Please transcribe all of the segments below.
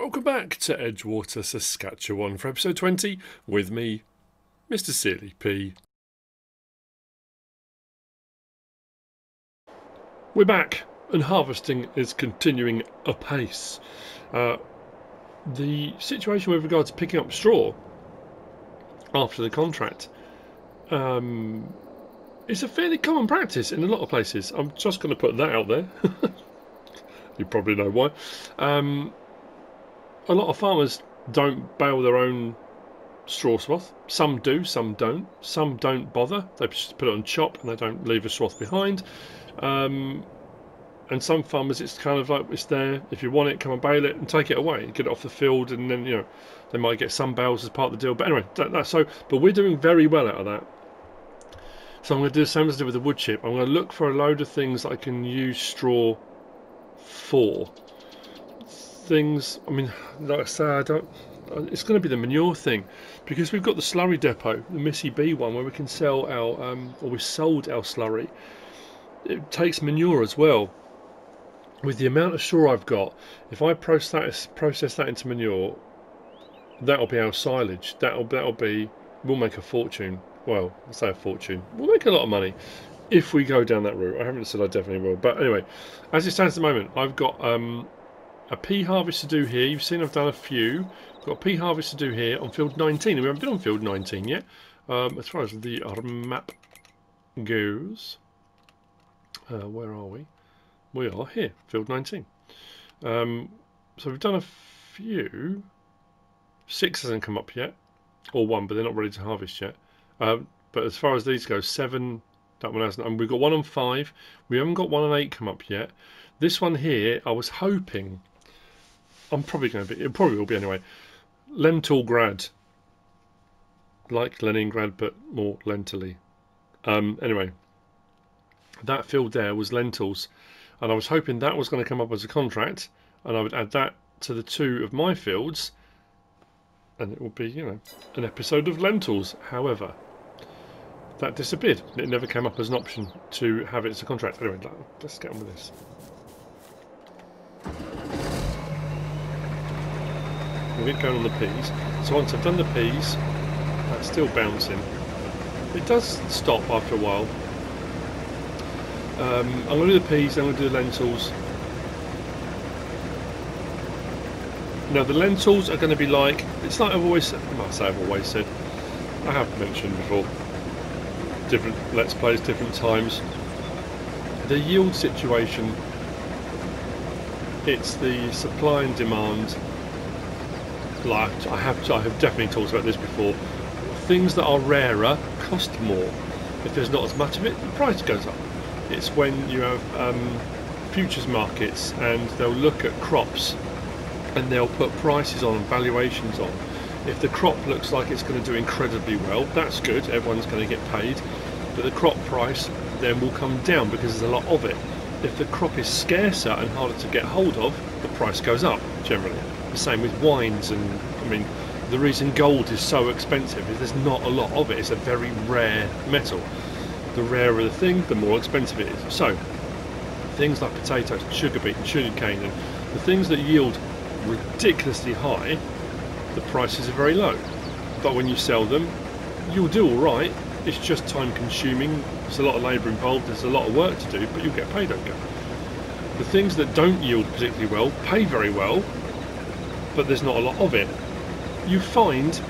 Welcome back to Edgewater, Saskatchewan for episode 20 with me, Mr. Sealy P. We're back and harvesting is continuing apace. Uh, the situation with regard to picking up straw after the contract um, is a fairly common practice in a lot of places. I'm just going to put that out there. you probably know why. Um, a lot of farmers don't bale their own straw swath. Some do, some don't. Some don't bother. They just put it on chop and they don't leave a swath behind. Um, and some farmers, it's kind of like it's there. If you want it, come and bale it and take it away, and get it off the field, and then you know they might get some bales as part of the deal. But anyway, that, that's so. But we're doing very well out of that. So I'm going to do the same as I did with the wood chip. I'm going to look for a load of things that I can use straw for. Things, I mean, like I say, I don't. It's going to be the manure thing because we've got the slurry depot, the Missy B one, where we can sell our, um, or we sold our slurry. It takes manure as well with the amount of straw I've got, if I process that, process that into manure, that'll be our silage. That'll that'll be we'll make a fortune. Well, I'll say a fortune. We'll make a lot of money if we go down that route. I haven't said I definitely will, but anyway, as it stands at the moment, I've got um, a pea harvest to do here. You've seen I've done a few. Got a pea harvest to do here on field 19, and we haven't been on field 19 yet. Um, as far as the map goes, uh, where are we? we are here, field 19. Um, so we've done a few. Six hasn't come up yet, or one, but they're not ready to harvest yet. Um, but as far as these go, seven, that one hasn't. And we've got one on five. We haven't got one on eight come up yet. This one here, I was hoping. I'm probably going to be. It probably will be anyway. Lentil grad, like Leningrad, but more lentily. Um, anyway, that field there was lentils and I was hoping that was going to come up as a contract and I would add that to the two of my fields and it would be you know an episode of lentils however that disappeared it never came up as an option to have it as a contract anyway let's get on with this we'll going on the peas so once I've done the peas that's still bouncing it does stop after a while um, I'm going to do the peas, then I'm going to do the lentils. Now the lentils are going to be like, it's like I've always said, I must say I've always said, I have mentioned before, different Let's Plays, different times. The yield situation, it's the supply and demand, like I have, I have definitely talked about this before, things that are rarer cost more. If there's not as much of it, the price goes up. It's when you have um, futures markets and they'll look at crops and they'll put prices on valuations on. If the crop looks like it's going to do incredibly well, that's good, everyone's going to get paid. But the crop price then will come down because there's a lot of it. If the crop is scarcer and harder to get hold of, the price goes up generally. The same with wines and I mean the reason gold is so expensive is there's not a lot of it. It's a very rare metal the rarer the thing, the more expensive it is. So, things like potatoes, sugar beet and sugar cane, and the things that yield ridiculously high, the prices are very low. But when you sell them, you'll do all right. It's just time consuming. There's a lot of labour involved. There's a lot of work to do, but you'll get paid okay. The things that don't yield particularly well pay very well, but there's not a lot of it. You find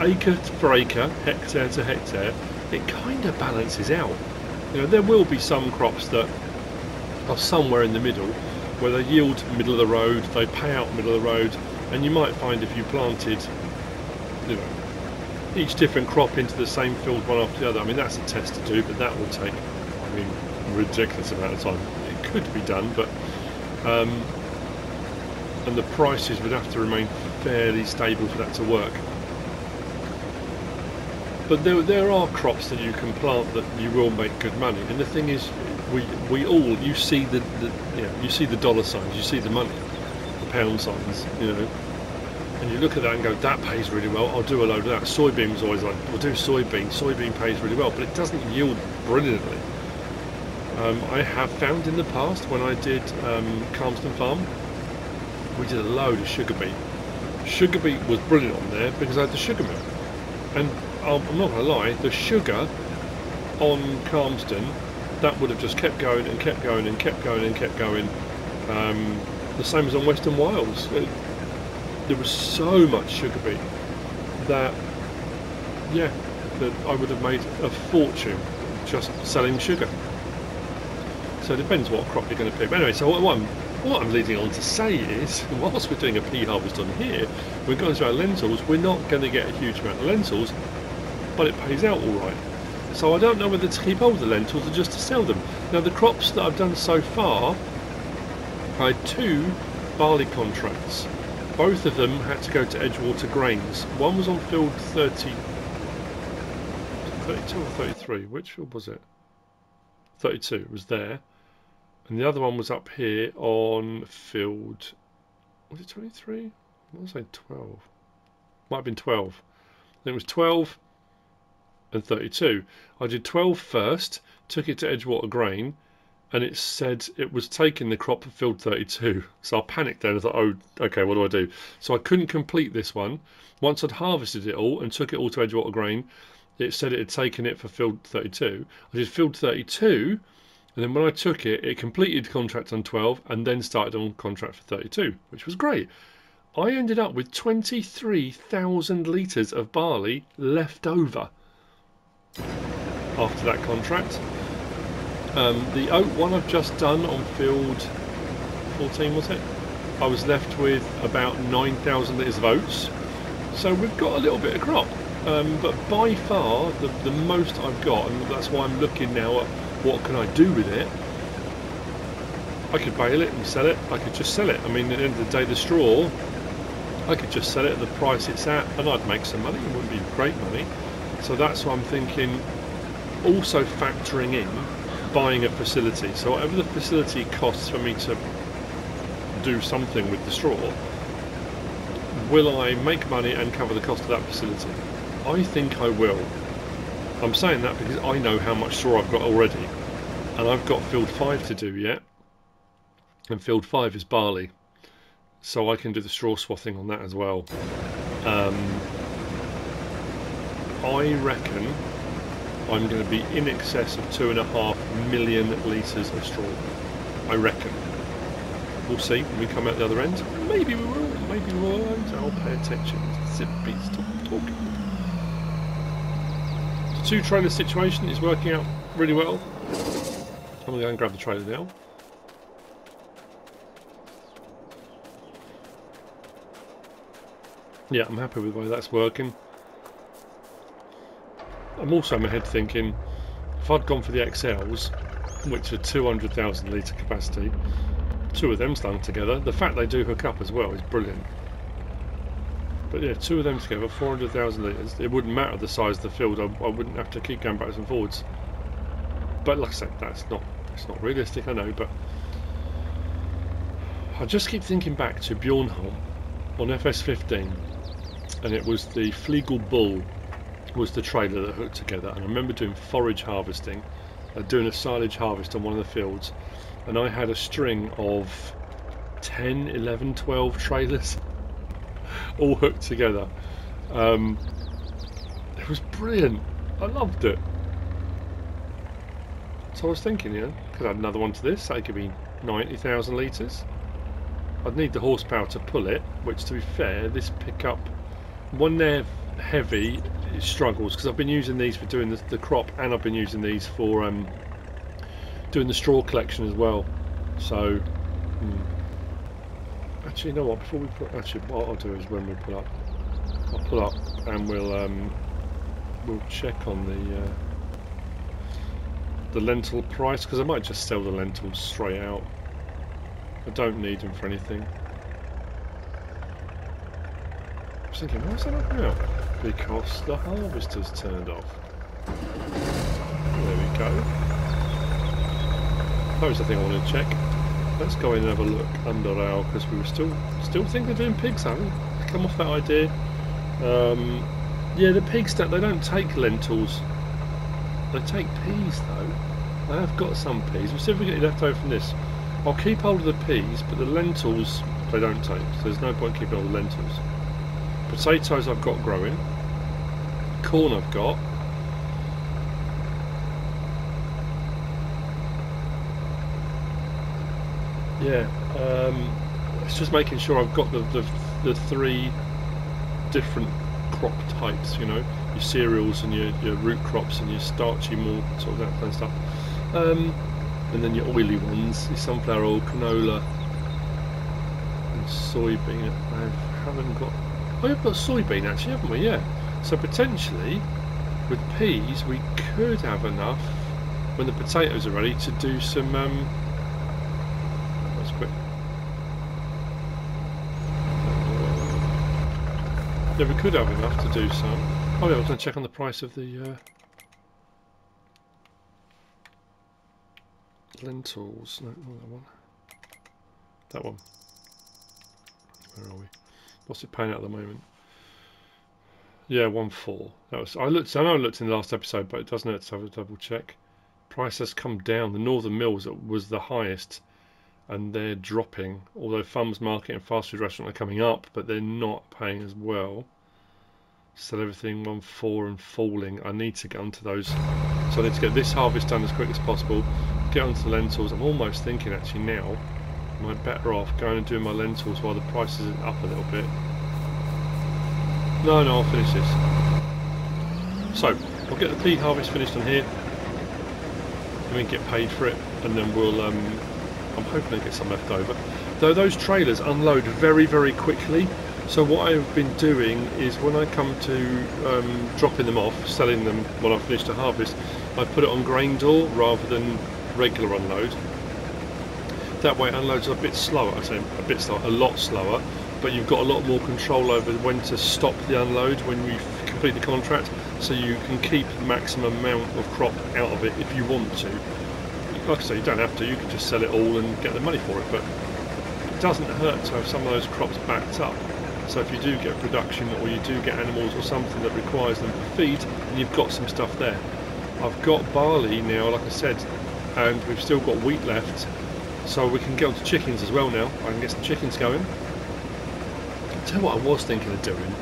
acre for acre, hectare to hectare, it kind of balances out. You know, there will be some crops that are somewhere in the middle, where they yield middle of the road, they pay out middle of the road, and you might find if you planted, you know, each different crop into the same field one after the other. I mean, that's a test to do, but that will take, I mean, ridiculous amount of time. It could be done, but um, and the prices would have to remain fairly stable for that to work. But there, there are crops that you can plant that you will make good money. And the thing is, we we all you see the, the you, know, you see the dollar signs, you see the money, the pound signs, you know, and you look at that and go, that pays really well. I'll do a load of that. Soybeans always like, we'll do soybean. Soybean pays really well, but it doesn't yield brilliantly. Um, I have found in the past when I did um, Farm, we did a load of sugar beet, sugar beet was brilliant on there because I had the sugar mill. And I'm not going to lie, the sugar on Calmsden, that would have just kept going and kept going and kept going and kept going. Um, the same as on Western Wilds. It, there was so much sugar beet that, yeah, that I would have made a fortune just selling sugar. So it depends what crop you're going to pick. But anyway, so what I'm, what I'm leading on to say is, whilst we're doing a pea harvest on here, we're going to our lentils, we're not going to get a huge amount of lentils, but it pays out all right. So I don't know whether to keep hold of the lentils or just to sell them. Now the crops that I've done so far, I had two barley contracts. Both of them had to go to Edgewater Grains. One was on field 30, 32 or 33, which field was it? 32, it was there. And the other one was up here on field, was it 23? I want to say 12. Might have been 12. I think it was 12 and 32. I did 12 first, took it to Edgewater Grain, and it said it was taking the crop for field 32. So I panicked then. I thought, oh, okay, what do I do? So I couldn't complete this one. Once I'd harvested it all and took it all to Edgewater Grain, it said it had taken it for field 32. I did field 32, and then when I took it, it completed contract on 12 and then started on contract for 32, which was great. I ended up with 23,000 litres of barley left over after that contract. Um, the oat one I've just done on field 14 was it? I was left with about 9,000 litres of oats. So we've got a little bit of crop. Um, but by far the, the most I've got, and that's why I'm looking now at what can I do with it. I could bail it and sell it. I could just sell it. I mean, at the end of the day, the straw, I could just sell it at the price it's at, and I'd make some money. It wouldn't be great money. So that's why I'm thinking. Also factoring in buying a facility. So whatever the facility costs for me to do something with the straw, will I make money and cover the cost of that facility? I think I will. I'm saying that because I know how much straw I've got already. And I've got field 5 to do yet. And field 5 is barley. So I can do the straw swathing on that as well. Um, I reckon I'm going to be in excess of two and a half million litres of straw. I reckon. We'll see when we come out the other end. Maybe we will, maybe we won't. I'll pay attention. Simply stop talking. The two trailer situation is working out really well. I'm to go and grab the trailer now. Yeah, I'm happy with the way that's working. I'm also in my head thinking, if I'd gone for the XLs, which are 200,000 litre capacity, two of them slung together, the fact they do hook up as well is brilliant. But yeah, two of them together, 400,000 litres, it wouldn't matter the size of the field, I, I, wouldn't have to keep going backwards and forwards. But like I said, that's not, it's not realistic, I know, but I just keep thinking back to Bjornholm on FS15, and it was the Fliegl Bull was the trailer that hooked together and I remember doing forage harvesting uh, doing a silage harvest on one of the fields and I had a string of 10 11 12 trailers all hooked together. Um, it was brilliant. I loved it. So I was thinking you know could add another one to this. That could be 90,000 litres. I'd need the horsepower to pull it which to be fair this pickup one they're heavy struggles because I've been using these for doing the, the, crop and I've been using these for um, doing the straw collection as well. So hmm. actually you know what? Before we put actually what I'll do is when we pull up I'll pull up and we'll um, we'll check on the uh, the lentil price because I might just sell the lentils straight out I don't need them for anything I was thinking, why is that not coming out? Because the harvester's turned off. There we go. That was the thing I wanted to check. Let's go in and have a look under our, because we were still still thinking of doing pigs, haven't? Come off that idea. Um, yeah, the pigs, don't, they don't take lentils. They take peas, though. I have got some peas. We'll see if we get left over from this. I'll keep hold of the peas, but the lentils, they don't take. So there's no point keeping all the lentils. Potatoes I've got growing. Corn I've got. Yeah, um, it's just making sure I've got the, the, the three different crop types, you know, your cereals and your, your root crops and your starchy, more sort of that kind of stuff. Um, and then your oily ones, your sunflower oil, canola, and soybean. I haven't got. Oh, we've got soybean actually, haven't we? Yeah. So potentially, with peas, we could have enough when the potatoes are ready to do some. Um, that's quick. Yeah, we could have enough to do some. Oh yeah, I was going to check on the price of the uh, lentils. No, not that one. That one. Where are we? What's it paying at the moment? Yeah, one four. That was. I looked. I know I looked in the last episode, but it doesn't hurt to have a double check. Price has come down. The Northern Mills was the highest, and they're dropping. Although Farmers Market and fast food restaurant are coming up, but they're not paying as well. Sell everything one four and falling. I need to get onto those. So I need to get this harvest done as quick as possible. Get onto the lentils. I'm almost thinking actually now, am I better off going and doing my lentils while the price is up a little bit? No, no, I'll finish this. So, we'll get the pea harvest finished on here. And we get paid for it. And then we'll, um, I'm hoping to get some left over. Though those trailers unload very, very quickly. So what I've been doing is when I come to um, dropping them off, selling them when I finish the harvest, I put it on grain door rather than regular unload. That way unloads a bit slower, I say a bit slower, a lot slower, but you've got a lot more control over when to stop the unload when you complete the contract, so you can keep the maximum amount of crop out of it if you want to. Like I say, you don't have to, you can just sell it all and get the money for it, but it doesn't hurt to have some of those crops backed up. So if you do get production or you do get animals or something that requires them for feed, then you've got some stuff there. I've got barley now, like I said, and we've still got wheat left, so we can get onto chickens as well now. I can get some chickens going. Tell you what I was thinking of doing.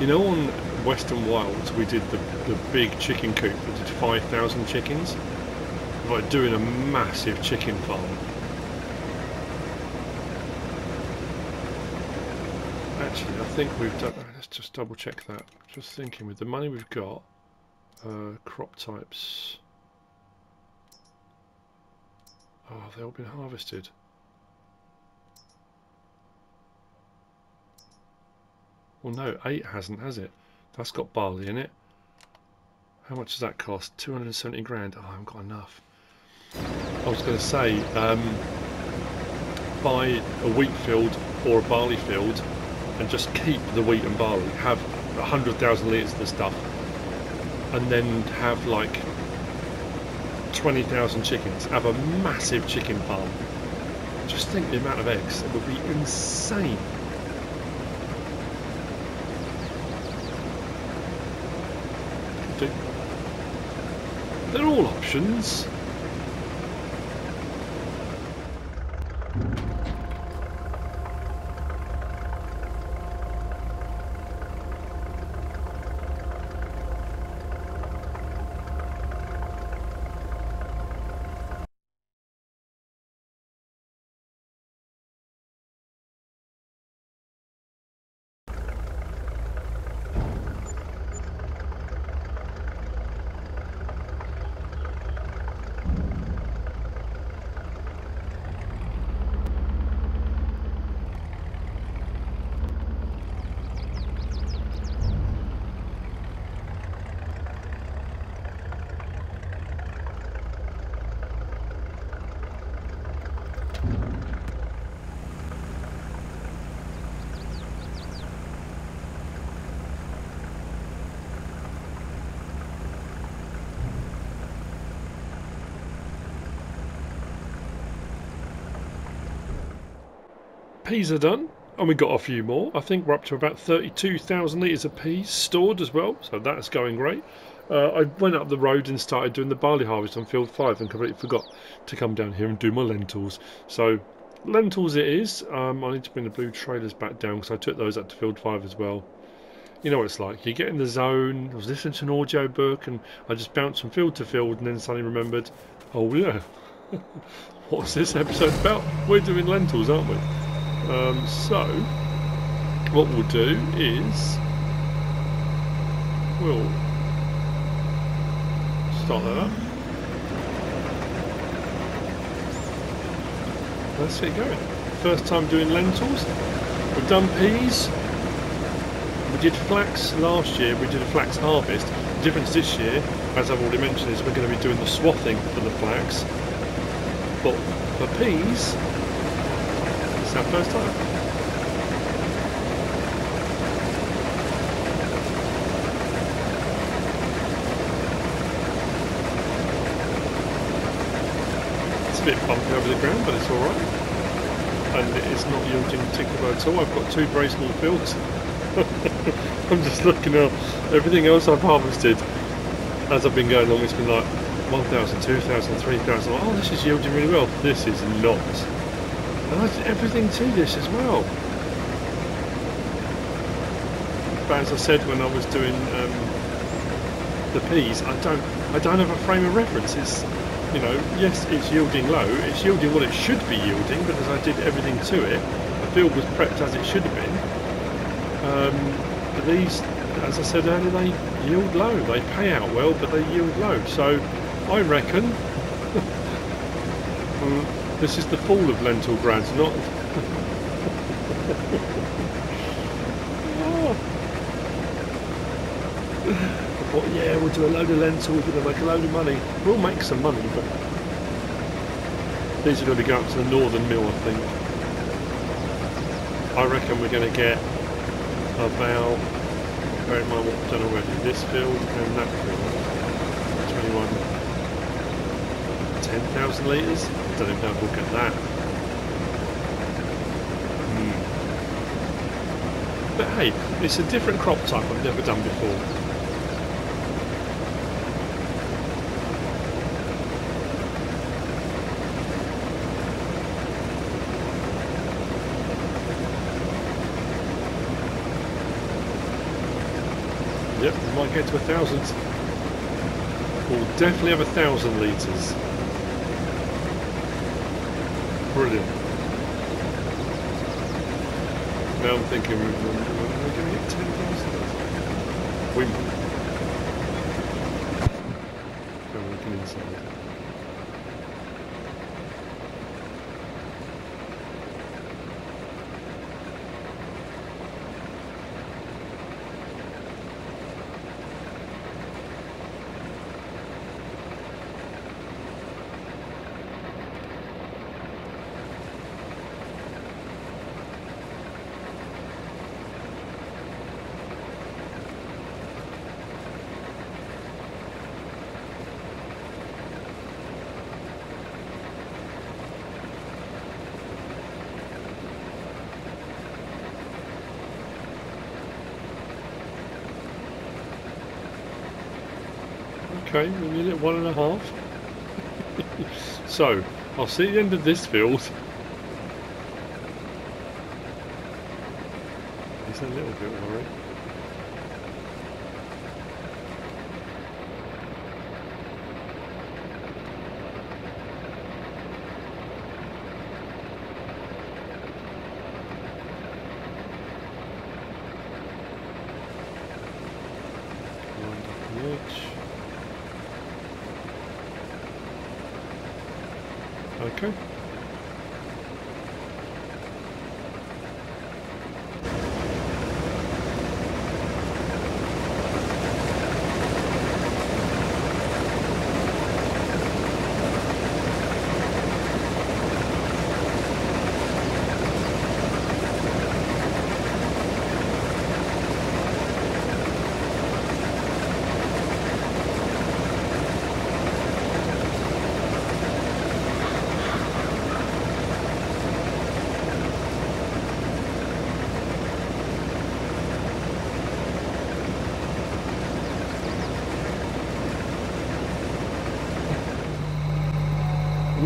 You know, on Western Wilds, we did the, the big chicken coop that did 5,000 chickens. Like doing a massive chicken farm. Actually, I think we've done. Let's just double check that. Just thinking, with the money we've got, uh, crop types. Oh, they've all been harvested. Well, no, eight hasn't, has it? That's got barley in it. How much does that cost? 270 grand. Oh, I haven't got enough. I was going to say, um, buy a wheat field or a barley field and just keep the wheat and barley. Have 100,000 litres of the stuff and then have like 20,000 chickens. Have a massive chicken farm. Just think the amount of eggs. It would be insane. They're all options. Peas are done, and we got a few more. I think we're up to about 32,000 litres of peas stored as well, so that's going great. Uh, I went up the road and started doing the barley harvest on field 5 and completely forgot to come down here and do my lentils. So lentils it is. Um, I need to bring the blue trailers back down because I took those up to field five as well. You know what it's like. You get in the zone. I was listening to an audio book and I just bounced from field to field and then suddenly remembered, oh yeah, what's this episode about? We're doing lentils, aren't we? Um, so, what we'll do is we'll start that up. Let's get going. First time doing lentils. We've done peas. We did flax last year. We did a flax harvest. The difference this year, as I've already mentioned, is we're going to be doing the swathing for the flax. But for peas, it's our first time. It's a bit bumpy over the ground, but it's alright. And it's not yielding particularly at all. I've got two very small fields. I'm just looking at everything else I've harvested as I've been going along. It's been like 1,000, 2,000, 3,000. Oh, this is yielding really well. This is not. And I did everything to this as well. But as I said when I was doing um, the peas, I don't, I don't have a frame of reference. It's, you know, yes, it's yielding low. It's yielding what it should be yielding because I did everything to it. The field was prepped as it should have been. Um, but these, as I said earlier, they yield low. They pay out well, but they yield low. So I reckon this is the fall of lentil grads, not. oh. Thought, yeah, we'll do a load of lentils, we're going to make a load of money. We'll make some money, but these are going to go up to the northern mill, I think. I reckon we're going to get about, bear in mind what we've done already, this field and that field, 21, 10,000 litres? I don't even know we'll get that. Hmm. But hey, it's a different crop type I've never done before. Yep, we might get to a thousand. We'll definitely have a thousand litres. Brilliant. Now I'm thinking, we're going to get 10,000? We. Go looking inside. Okay, we need it one and a half. so, I'll see the end of this field. It's a little bit worried.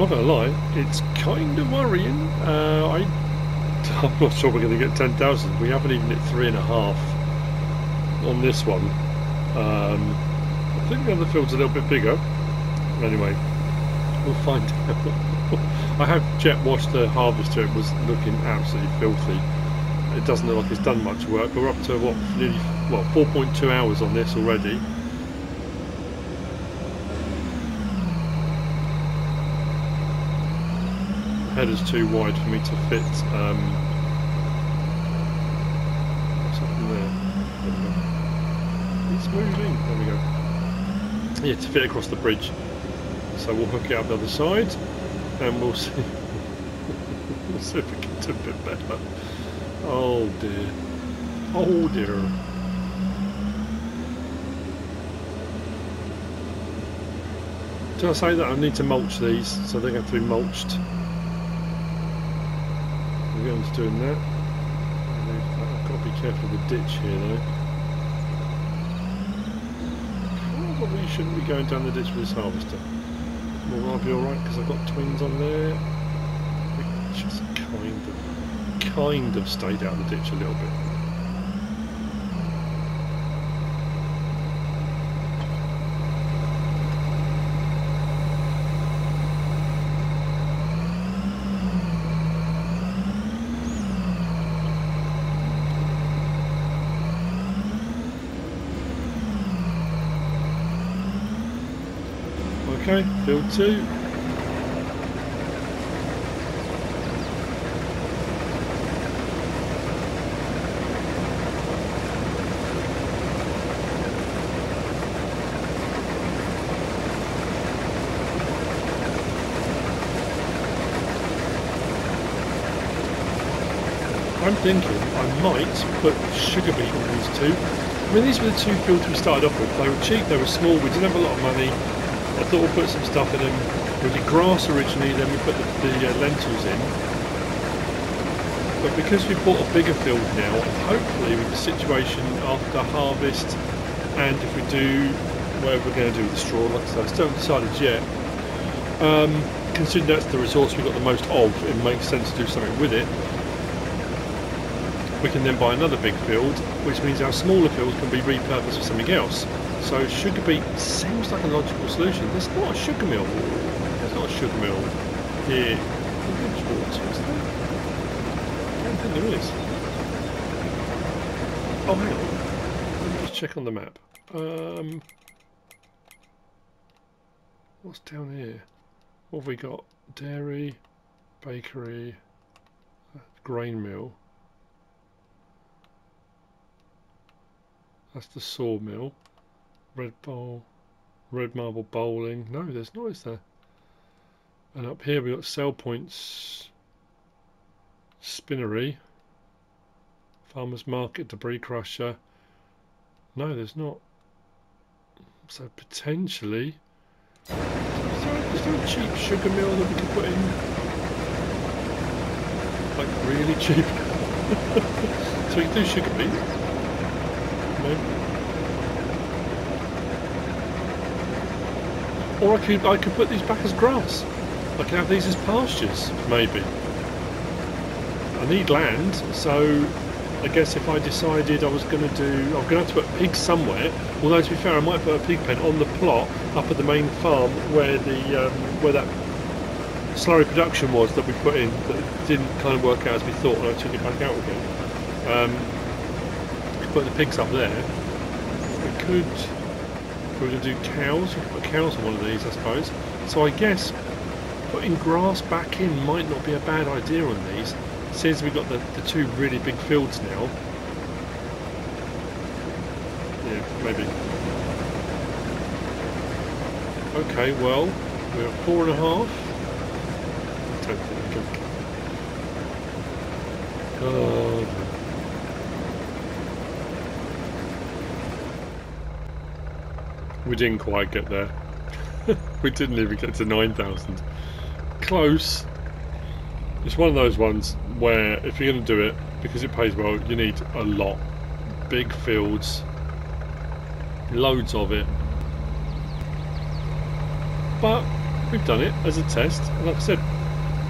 Not to lie, it's kind of worrying. Uh, I, I'm not sure we're going to get 10,000. We haven't even hit three and a half on this one. Um, I think the other field's a little bit bigger. Anyway, we'll find out. I have jet washed the harvester. It was looking absolutely filthy. It doesn't look like it's done much work. We're up to what nearly what 4.2 hours on this already. Header's too wide for me to fit. Um? It's moving. There we go. Yeah, to fit across the bridge. So we'll hook it up the other side, and we'll see. we'll see if can do a bit better. Oh dear. Oh dear. Did I say that I need to mulch these, so they're going to be mulched? Doing that. I've got to be careful of the ditch here though. Probably shouldn't be going down the ditch with this harvester. Will I'll be alright because I've got twins on there? Just kind of, kind of stayed out of the ditch a little bit. Two. I'm thinking I might put sugar beet on these two. I mean, these were the two fields we started off with. They were cheap, they were small, we didn't have a lot of money. I thought we'll put some stuff in them. We did grass originally, then we put the, the uh, lentils in. But because we've bought a bigger field now, hopefully with the situation after harvest, and if we do where we're going to do with the straw, like I said, I still haven't decided yet. Um, considering that's the resource we've got the most of, it makes sense to do something with it. We can then buy another big field, which means our smaller fields can be repurposed for something else. So sugar beet seems like a logical solution. There's not a sugar mill. There's not a sugar mill here. I don't think there is. Oh, hang on. Let me just check on the map. Um, what's down here? What have we got? Dairy, bakery, grain mill. That's the sawmill. Red Bowl, Red Marble Bowling. No, there's not, is there? And up here we've got Sell Points, Spinnery, Farmers Market, Debris Crusher. No, there's not. So potentially, is there, is there a cheap sugar mill that we could put in? Like really cheap? so we can do sugar beet. Or I could I could put these back as grass. I can have these as pastures, maybe. I need land, so I guess if I decided I was going to do, I'm going to have to put pigs somewhere. Although to be fair, I might put a pig pen on the plot up at the main farm where the um, where that slurry production was that we put in that didn't kind of work out as we thought, and I took it back out again. Um, put the pigs up there. We could we're going to do cows. We can put cows on one of these, I suppose. So I guess putting grass back in might not be a bad idea on these. Since we've got the, the two really big fields now. Yeah, maybe. Okay, well, we're at four and a half. I don't think we can... Oh, We didn't quite get there. we didn't even get to 9,000. Close. It's one of those ones where if you're going to do it, because it pays well, you need a lot. Big fields, loads of it. But we've done it as a test. Like I said,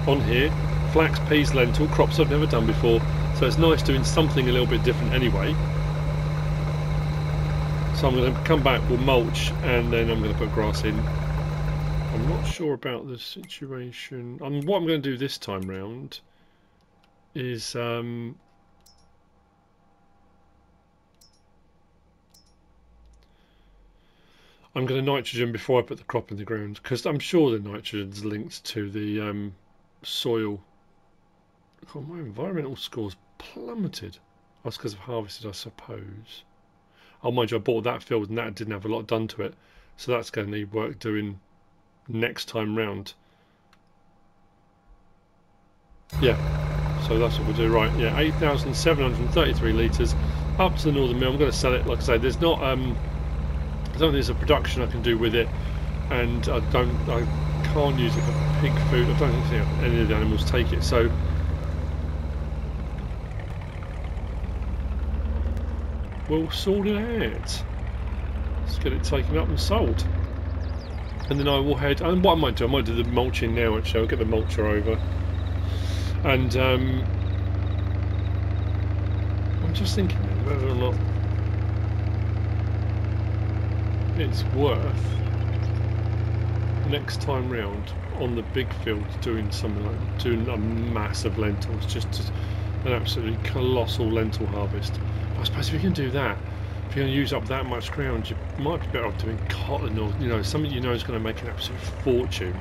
on here, flax, peas, lentil, crops I've never done before. So it's nice doing something a little bit different anyway. So I'm going to come back, we'll mulch, and then I'm going to put grass in. I'm not sure about the situation. Um, what I'm going to do this time round is um, I'm going to nitrogen before I put the crop in the ground because I'm sure the nitrogen's linked to the um, soil. Oh, my environmental scores plummeted. That's because I've harvested, I suppose. Oh, mind you, I bought that field and that didn't have a lot done to it. So that's going to need work doing next time round. Yeah, so that's what we'll do. Right, yeah, 8,733 litres up to the Northern Mill. I'm going to sell it. Like I say, there's not... Um, I don't think there's a production I can do with it, and I don't, I can't use it for pig food. I don't think any of the animals take it. So we'll sort it out. Let's get it taken up and sold. And then I will head, and what I might do, I might do the mulching now actually, I'll get the mulcher over. And um, I'm just thinking whether or not it's worth next time round on the big field doing something like doing a massive lentils, just an absolutely colossal lentil harvest. I suppose if you can do that, if you're going to use up that much ground, you might be better off doing cotton or you know something you know is going to make an absolute fortune.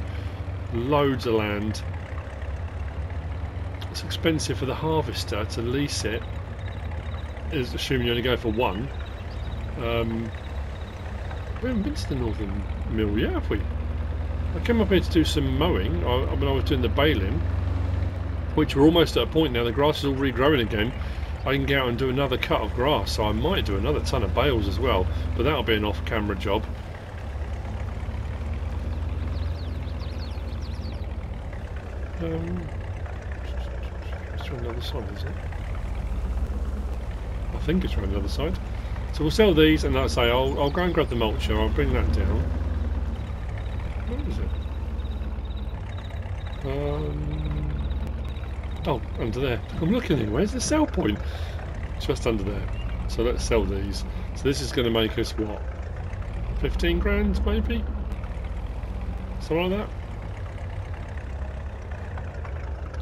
Loads of land. It's expensive for the harvester to lease it, is assuming you only go for one. Um, we haven't been to the Northern Mill yet, have we? I came up here to do some mowing I, when I was doing the baling, which we're almost at a point now. The grass is all regrowing again. I can get out and do another cut of grass, so I might do another ton of bales as well, but that'll be an off-camera job. Um, it's around the other side, is it? I think it's around the other side. So we'll sell these, and like I say, I'll, I'll go and grab the mulcher, I'll bring that down. Where is it? Um, oh, under there. I'm looking in, where's the sell point? Just under there. So let's sell these. So this is going to make us, what, 15 grand maybe? Something like that?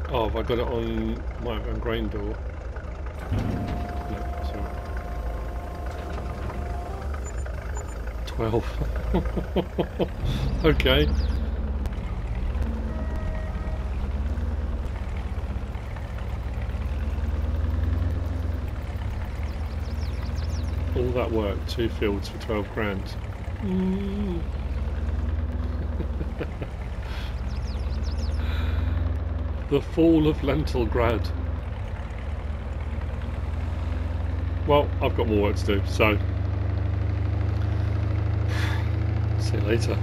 Oh, have I got it on my own grain bill? 12. okay. All that work, two fields for 12 grand. The fall of Lentilgrad. Well, I've got more work to do, so See you later.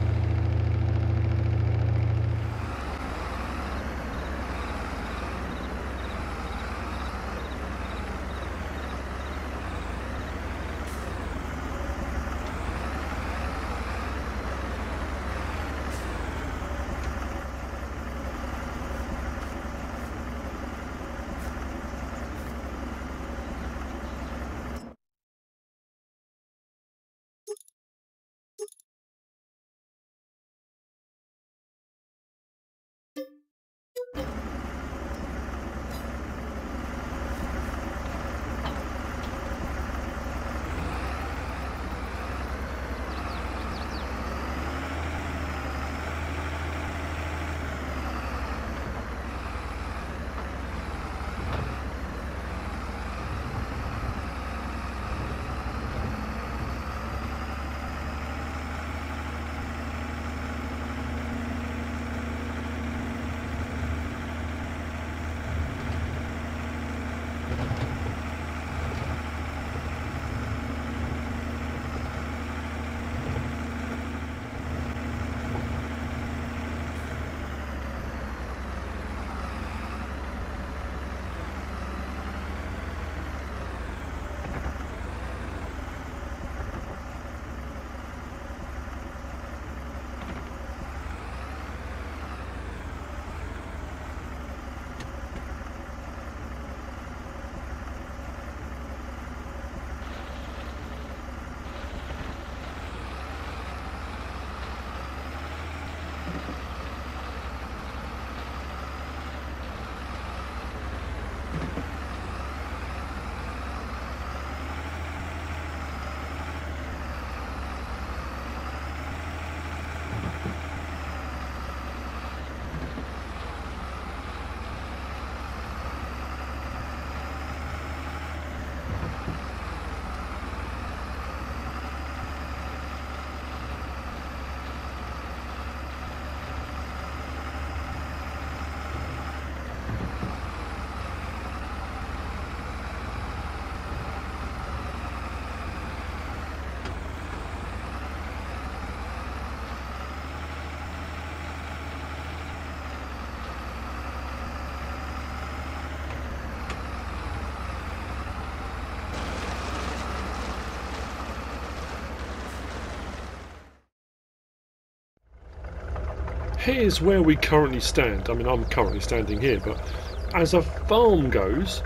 Here's where we currently stand. I mean, I'm currently standing here, but as a farm goes,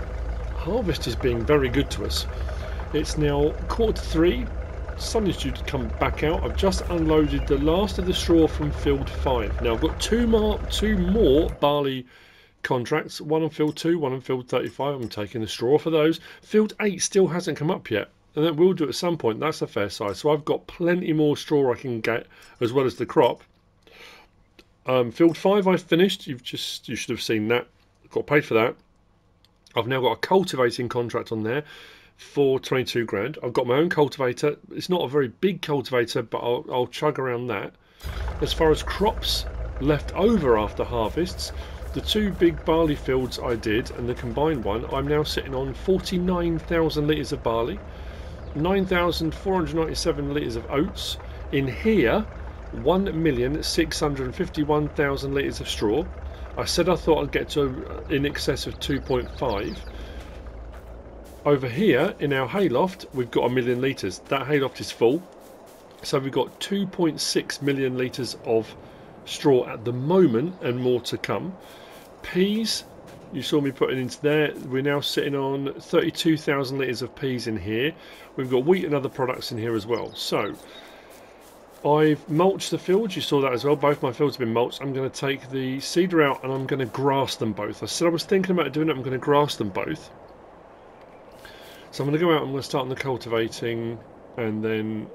harvest is being very good to us. It's now quarter three. Sun is due to come back out. I've just unloaded the last of the straw from field five. Now I've got two more, two more barley contracts. One on field two, one on field 35. I'm taking the straw for those. Field eight still hasn't come up yet and that will do at some point. That's a fair size. So I've got plenty more straw I can get as well as the crop. Um, field five I've finished. You've just you should have seen that. Got paid for that. I've now got a cultivating contract on there for 22 grand. I've got my own cultivator. It's not a very big cultivator, but I'll, I'll chug around that. As far as crops left over after harvests, the two big barley fields I did and the combined one, I'm now sitting on 49,000 litres of barley, 9,497 litres of oats. In here, 1,651,000 litres of straw. I said I thought I'd get to in excess of 2.5 over here in our hayloft, we've got a million litres. That hayloft is full. So we've got 2.6 million litres of straw at the moment and more to come. Peas, you saw me putting into there. We're now sitting on 32,000 litres of peas in here. We've got wheat and other products in here as well. So I've mulched the fields, you saw that as well, both my fields have been mulched. I'm going to take the seeder out and I'm going to grass them both. I said I was thinking about doing it, I'm going to grass them both. So I'm going to go out, and I'm going to start on the cultivating and then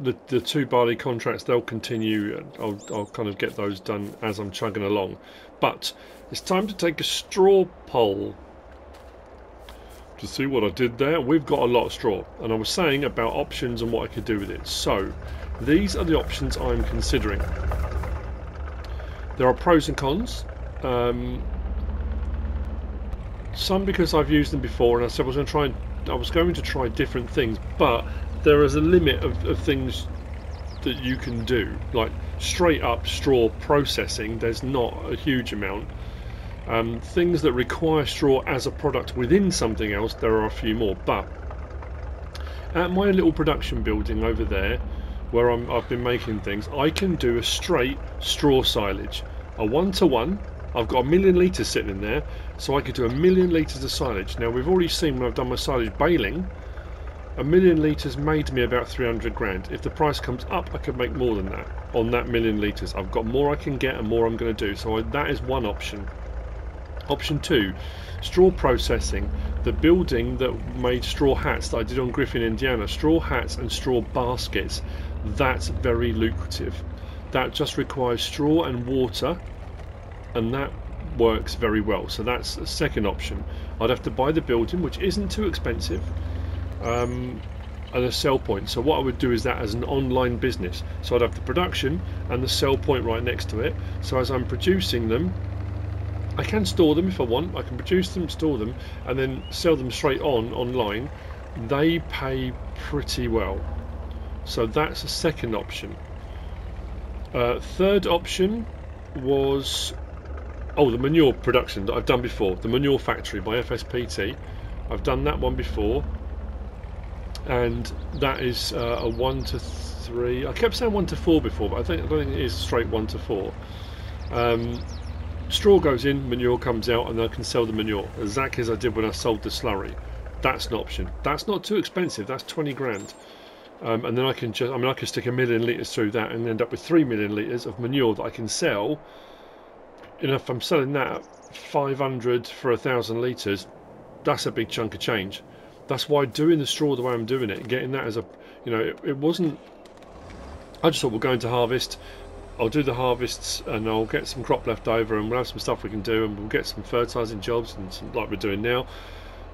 the, the two barley contracts, they'll continue. I'll, I'll kind of get those done as I'm chugging along. But it's time to take a straw poll to see what I did there. We've got a lot of straw and I was saying about options and what I could do with it. So these are the options I'm considering. There are pros and cons. Um, some because I've used them before and I said I was going to try I was going to try different things, but there is a limit of, of things that you can do. Like straight up straw processing, there's not a huge amount. Um, things that require straw as a product within something else, there are a few more. But at my little production building over there, where i have been making things, I can do a straight straw silage, a one to one I've got a million litres sitting in there, so I could do a million litres of silage. Now, we've already seen when I've done my silage baling, a million litres made me about 300 grand. If the price comes up, I could make more than that on that million litres. I've got more I can get and more I'm going to do, so I, that is one option. Option two, straw processing. The building that made straw hats that I did on Griffin, Indiana, straw hats and straw baskets, that's very lucrative. That just requires straw and water and that works very well. So that's a second option. I'd have to buy the building, which isn't too expensive, um, and a sell point. So what I would do is that as an online business. So I'd have the production and the sell point right next to it. So as I'm producing them, I can store them if I want. I can produce them, store them, and then sell them straight on online. They pay pretty well. So that's a second option. Uh, third option was Oh, the manure production that I've done before. The manure factory by FSPT. I've done that one before. And that is uh, a 1 to 3. I kept saying 1 to 4 before, but I, think, I don't think it is straight 1 to 4. Um, straw goes in, manure comes out, and I can sell the manure. Exactly as I did when I sold the slurry. That's an option. That's not too expensive. That's 20 grand. Um, and then I can just, I mean, I can stick a million litres through that and end up with 3 million litres of manure that I can sell know, if I'm selling that 500 for a thousand litres, that's a big chunk of change. That's why doing the straw the way I'm doing it, getting that as a, you know, it, it wasn't. I just thought we're going to harvest. I'll do the harvests and I'll get some crop left over and we'll have some stuff we can do and we'll get some fertilising jobs and some, like we're doing now.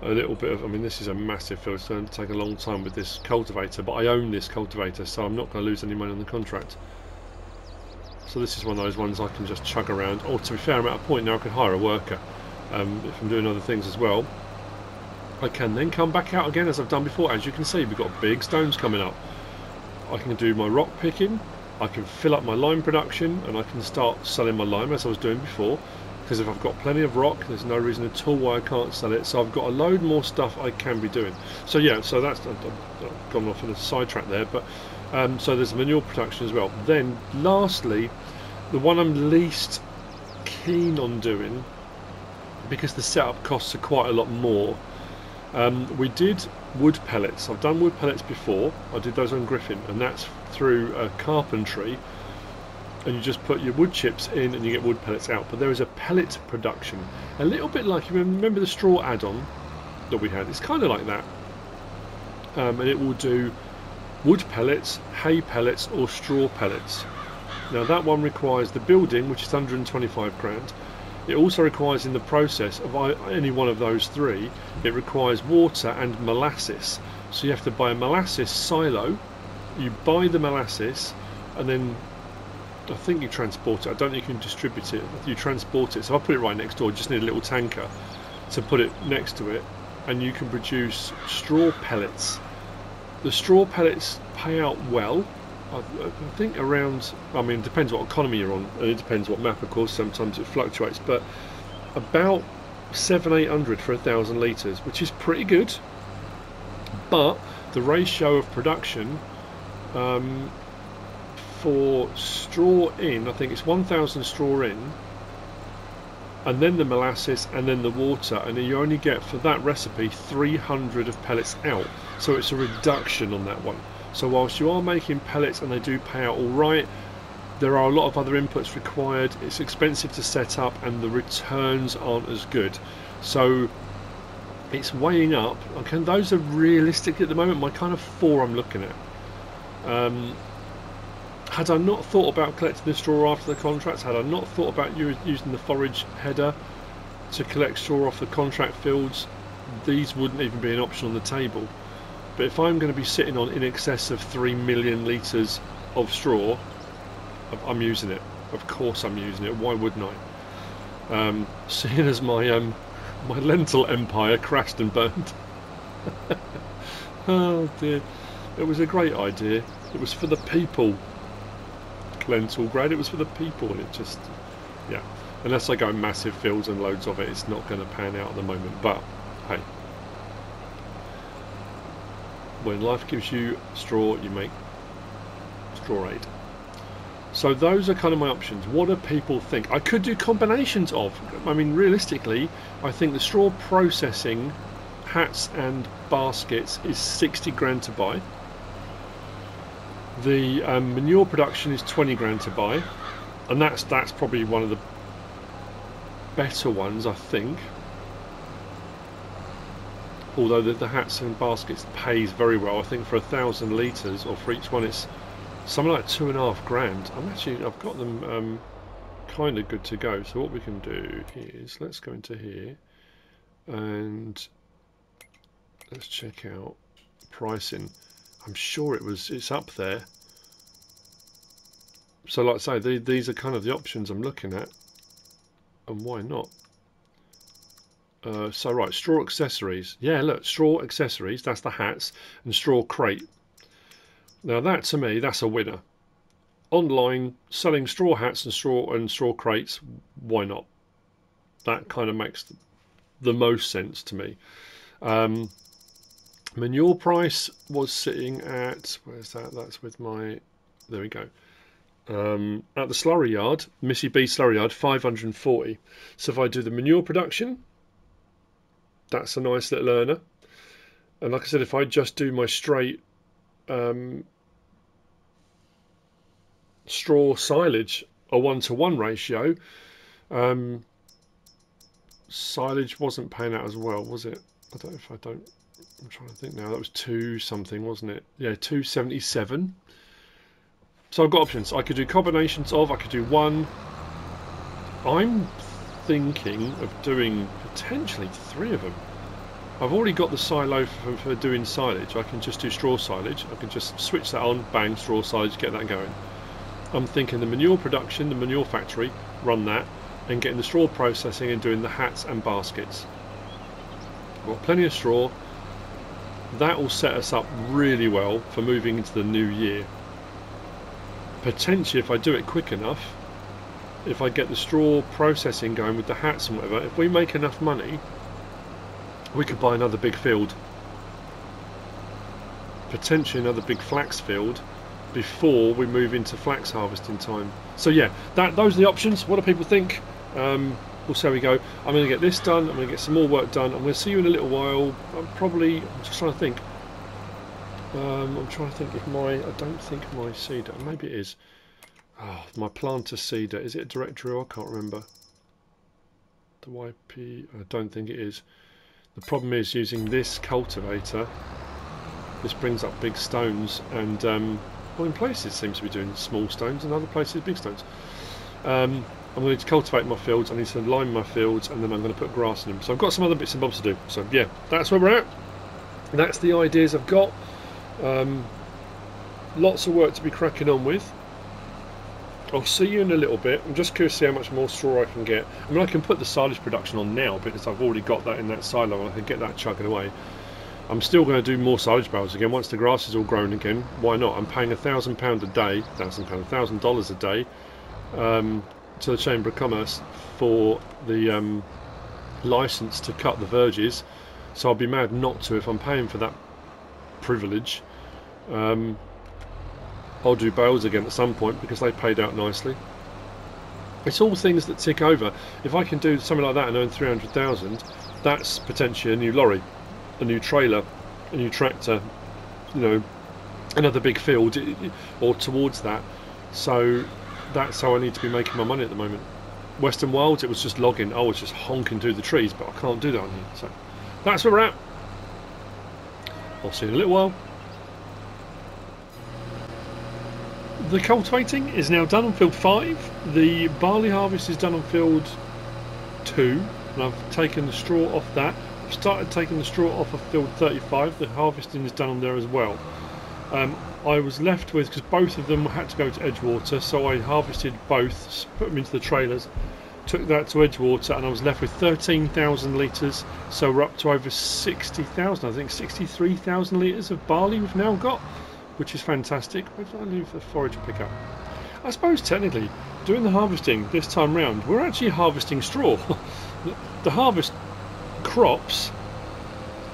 A little bit of, I mean, this is a massive field. It's going to take a long time with this cultivator, but I own this cultivator, so I'm not going to lose any money on the contract. So this is one of those ones I can just chug around. Or to be fair, I'm at a point now I can hire a worker um, if I'm doing other things as well. I can then come back out again as I've done before. As you can see, we've got big stones coming up. I can do my rock picking, I can fill up my lime production, and I can start selling my lime as I was doing before. Because if I've got plenty of rock, there's no reason at all why I can't sell it. So I've got a load more stuff I can be doing. So yeah, so that's I've, gone off on a sidetrack there, but um, so there's manure production as well. Then lastly, The one I'm least keen on doing, because the setup costs are quite a lot more, um, we did wood pellets. I've done wood pellets before. I did those on Griffin, and that's through a carpentry. And you just put your wood chips in and you get wood pellets out. But there is a pellet production. A little bit like, you remember the straw add-on that we had? It's kind of like that. Um, and it will do wood pellets, hay pellets or straw pellets. Now that one requires the building, which is 125 grand. It also requires in the process of any one of those three, it requires water and molasses. So you have to buy a molasses silo, you buy the molasses, and then I think you transport it. I don't think you can distribute it. You transport it. So I put it right next door. Just need a little tanker to put it next to it, and you can produce straw pellets. The straw pellets pay out well I, think around, I mean, it depends what economy you're on, and it depends what map, of course, sometimes it fluctuates, but about seven, eight hundred for a thousand litres, which is pretty good. But the ratio of production um, for straw in, I think it's 1,000 straw in, and then the molasses, and then the water, and you only get for that recipe 300 of pellets out. So it's a reduction on that one. So whilst you are making pellets and they do pay out all right, there are a lot of other inputs required. It's expensive to set up and the returns aren't as good. So it's weighing up. Okay, those are realistic at the moment. My kind of four I'm looking at. Um, had I not thought about collecting the straw after the contracts, had I not thought about using the forage header to collect straw off the contract fields, these wouldn't even be an option on the table. But if I'm going to be sitting on in excess of 3 million litres of straw, I'm using it. Of course I'm using it. Why wouldn't I? Um, seeing as my um, my lentil empire crashed and burned. oh dear. It was a great idea. It was for the people. Lentil Grad, it was for the people and it just, yeah. Unless I go massive fields and loads of it, it's not going to pan out at the moment. But, hey, when life gives you straw, you make straw aid. So those are kind of my options. What do people think? I could do combinations of. I mean, realistically, I think the straw processing hats and baskets is 60 grand to buy. The um, manure production is 20 grand to buy, and that's that's probably one of the better ones, I think although the, the, hats and baskets pays very well. I think for a thousand litres or for each one it's something like two and a half grand. I'm actually I've got them um, kind of good to go. So what we can do is let's go into here and let's check out pricing. I'm sure it was it's up there. So like I say, the, these are kind of the options I'm looking at, and why not? Uh, so right, straw accessories. Yeah, look, straw accessories. That's the hats and straw crate. Now that to me, that's a winner. Online selling straw hats and straw and straw crates. Why not? That kind of makes the most sense to me. Um, manure price was sitting at where's that? That's with my. There we go. Um, at the slurry yard, Missy B slurry yard, 540. So if I do the manure production, that's a nice little earner. And like I said, if I just do my straight um, straw silage, a one-to-one ratio, um, silage wasn't paying out as well, was it? I don't know if I don't. I'm trying to think now. That was two something, wasn't it? Yeah, two seventy-seven. So I've got options. I could do combinations of. I could do one. I'm thinking of doing potentially three of them. I've already got the silo for, for, doing silage. I can just do straw silage. I can just switch that on, bang, straw silage, get that going. I'm thinking the manure production, the manure factory, run that, and getting the straw processing and doing the hats and baskets. I've got plenty of straw. That will set us up really well for moving into the new year. Potentially, if I do it quick enough, if I get the straw processing going with the hats and whatever, if we make enough money, we could buy another big field. Potentially another big flax field before we move into flax harvesting time. So yeah, that those are the options. What do people think? Um, how we go. I'm going to get this done. I'm going to get some more work done. I'm going to see you in a little while. I'm probably I'm just trying to think. Um, I'm trying to think if my I don't think my seeder maybe it is. Oh, my planter seeder is it a direct drill? I can't remember. The YP I don't think it is. The problem is using this cultivator. This brings up big stones and um, well in places it seems to be doing small stones and other places big stones. Um, I'm going to cultivate my fields, I need to lime my fields and then I'm going to put grass in them. So I've got some other bits and bobs to do. So yeah, that's where we're at. That's the ideas I've got. Um, lots of work to be cracking on with. I'll see you in a little bit. I'm just curious to see how much more straw I can get. I mean, I can put the silage production on now because I've already got that in that silo and I can get that chugging away. I'm still going to do more silage bales again once the grass is all grown again. Why not? I'm paying a thousand pound a day, thousand pound, thousand dollars a day um, to the Chamber of Commerce for the um, license to cut the verges. So I'll be mad not to if I'm paying for that privilege. Um, I'll do bales again at some point because they paid out nicely. It's all things that tick over. If I can do something like that and earn 300,000, that's potentially a new lorry, a new trailer, a new tractor, you know, another big field or towards that. So that's how I need to be making my money at the moment. Western Wilds, it was just logging. I was just honking through the trees, but I can't do that on here. So that's where we're at. I'll see you in a little while. The cultivating is now done on field 5. The barley harvest is done on field 2. And I've taken the straw off that. I've started taking the straw off of field 35. The harvesting is done on there as well. Um, I was left with, because both of them had to go to Edgewater, so I harvested both, put them into the trailers, took that to Edgewater, and I was left with 13,000 litres, so we're up to over 60,000, I think 63,000 litres of barley we've now got which is fantastic. Where did I leave the forage pickup? I suppose technically, doing the harvesting this time round, we're actually harvesting straw. the harvest crops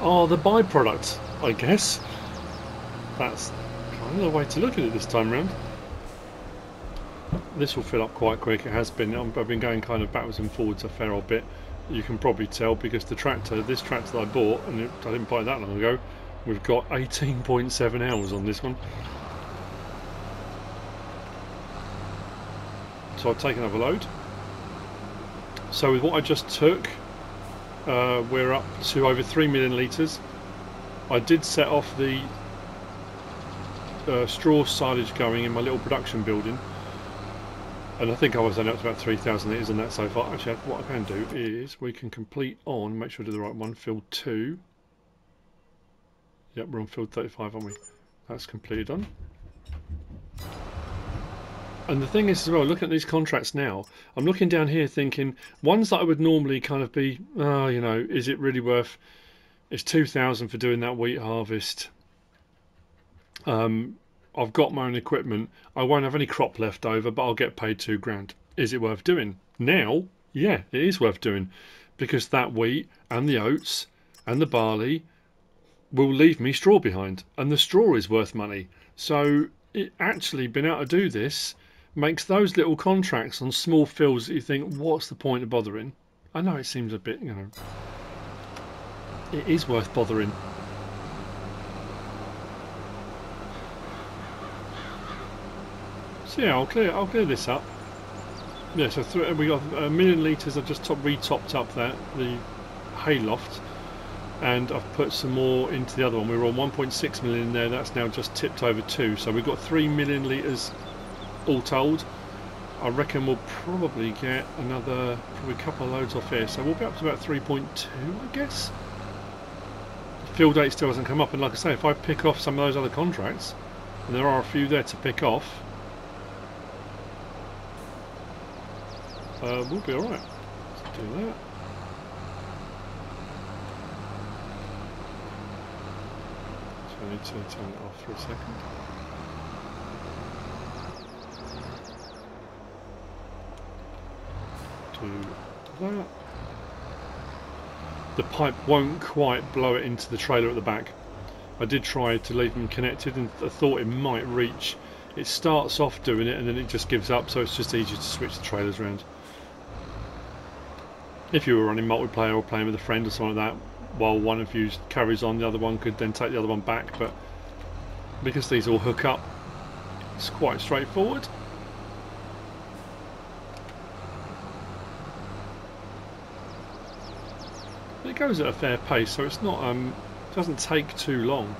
are the byproduct, I guess. That's kind of the way to look at it this time round. This will fill up quite quick. It has been. Um, I've been going kind of backwards and forwards a fair old bit. You can probably tell because the tractor, this tractor that I bought, and I didn't buy that long ago, We've got 18.7 hours on this one. So I'll take another load. So with what I just took, uh, we're up to over 3 million litres. I did set off the uh, straw silage going in my little production building. And I think I was only up to about 3,000 litres in that so far. Actually, what I can do is we can complete on, make sure I do the right one, fill 2. Yep, we're on field 35, aren't we? That's completely done. And the thing is as well, looking at these contracts now, I'm looking down here thinking, ones that I would normally kind of be, oh, you know, is it really worth, it's 2,000 for doing that wheat harvest. Um, I've got my own equipment. I won't have any crop left over, but I'll get paid two grand. Is it worth doing? Now, yeah, it is worth doing because that wheat and the oats and the barley will leave me straw behind, and the straw is worth money. So it actually being able to do this makes those little contracts on small fields that you think, what's the point of bothering? I know it seems a bit, you know, it is worth bothering. So yeah, I'll clear, I'll clear this up. Yeah, so we got a million litres. I've just top, re-topped up that the hay loft and I've put some more into the other one. We were on 1.6 million there, that's now just tipped over 2. So we've got 3 million litres all told. I reckon we'll probably get another, probably couple of loads off here. So we'll be up to about 3.2, I guess. The field date still hasn't come up, and like I say, if I pick off some of those other contracts, and there are a few there to pick off, uh, we'll be alright. Let's do that. I need to turn it off for a second. That. The pipe won't quite blow it into the trailer at the back. I did try to leave them connected and I thought it might reach it starts off doing it and then it just gives up so it's just easier to switch the trailers around if you were running multiplayer or playing with a friend or something like that while one of you carries on the other one could then take the other one back but because these all hook up it's quite straightforward. It goes at a fair pace so it's not um doesn't take too long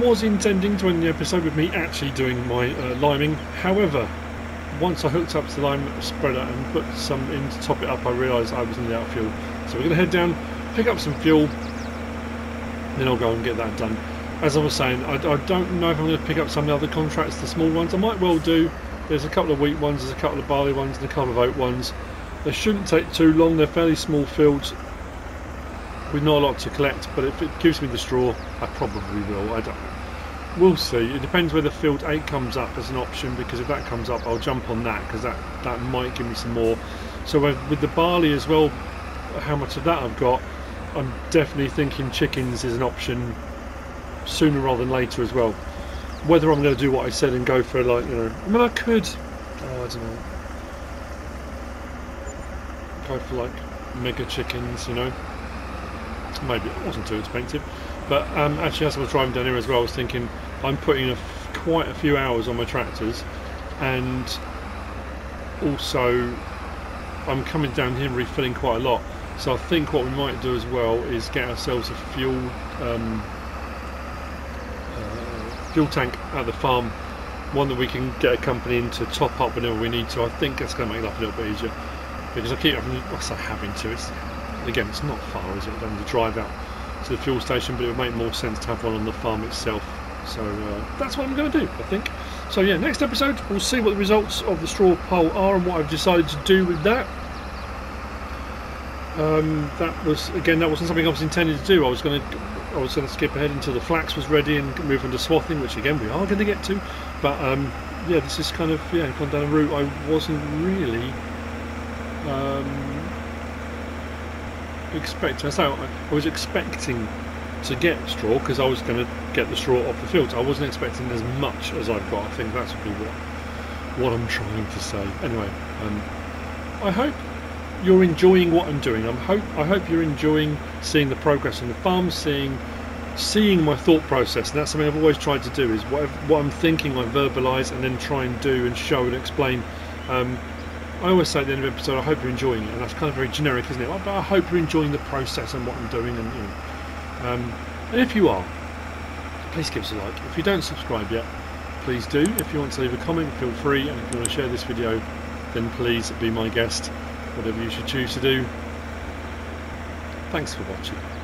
was intending to end the episode with me actually doing my uh, liming. However, once I hooked up to the lime spreader and put some in to top it up, I realised I was nearly out of fuel. So we're going to head down, pick up some fuel, then I'll go and get that done. As I was saying, I, I don't know if I'm going to pick up some of the other contracts, the small ones. I might well do. There's a couple of wheat ones, there's a couple of barley ones, and a couple of oat ones. They shouldn't take too long. They're fairly small fields with not a lot to collect, but if it gives me the straw, I probably will. I don't We'll see. It depends whether field 8 comes up as an option, because if that comes up, I'll jump on that, because that, that might give me some more. So uh, with the barley as well, how much of that I've got, I'm definitely thinking chickens is an option sooner rather than later as well. Whether I'm going to do what I said and go for like, you know, I mean I could, oh, I don't know, go for like mega chickens, you know, maybe it wasn't too expensive. But um, actually, as I was driving down here as well, I was thinking I'm putting a quite a few hours on my tractors, and also I'm coming down here refilling quite a lot. So I think what we might do as well is get ourselves a fuel um, uh, fuel tank at the farm, one that we can get a company in to top up whenever we need to. I think that's going to make life a little bit easier because I keep having, I say having to. It's again, it's not far, is it? I'm to drive out to the fuel station, but it would make more sense to have one on the farm itself. So uh, that's what I'm going to do, I think. So yeah, next episode we'll see what the results of the straw poll are and what I've decided to do with that. Um, that was again that wasn't something I was intending to do. I was going to I was going to skip ahead until the flax was ready and move on to swathing, which again we are going to get to. But um, yeah, this is kind of yeah gone down a route I wasn't really. Um, expecting. So I was expecting to get straw because I was going to get the straw off the field. I wasn't expecting as much as I've got. I think that's what what I'm trying to say. Anyway, um, I hope you're enjoying what I'm doing. I'm hope I hope you're enjoying seeing the progress on the farm, seeing seeing my thought process. And that's something I've always tried to do. Is what, what I'm thinking, I verbalise and then try and do and show and explain. Um, I always say at the end of the episode, I hope you're enjoying it, and that's kind of very generic, isn't it? But I hope you're enjoying the process and what I'm doing, and you know. Um, and if you are, please give us a like. If you don't subscribe yet, please do. If you want to leave a comment, feel free, and if you want to share this video, then please be my guest, whatever you should choose to do. Thanks for watching.